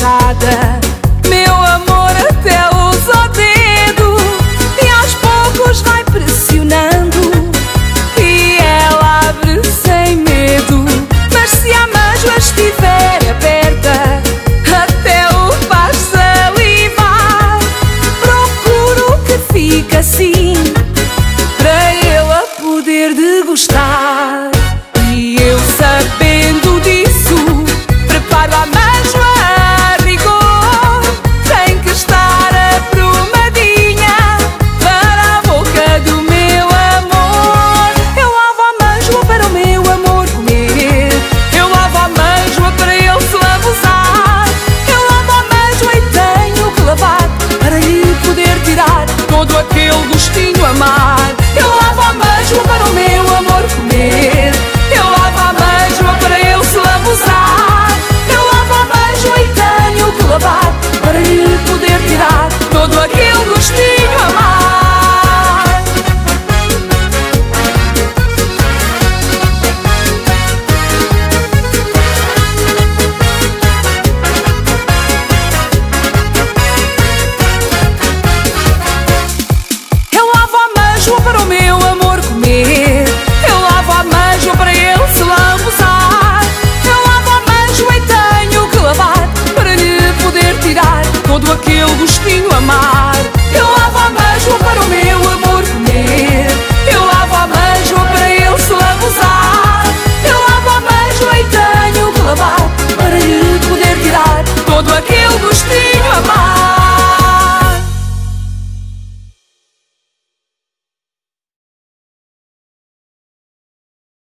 fechada. Meu amor até usa dedo e aos poucos vai pressionando. E ela abre sem medo. Mas se a manjo estiver aberta, até o faz salivar. Procuro que fique assim para eu a poder degustar. E eu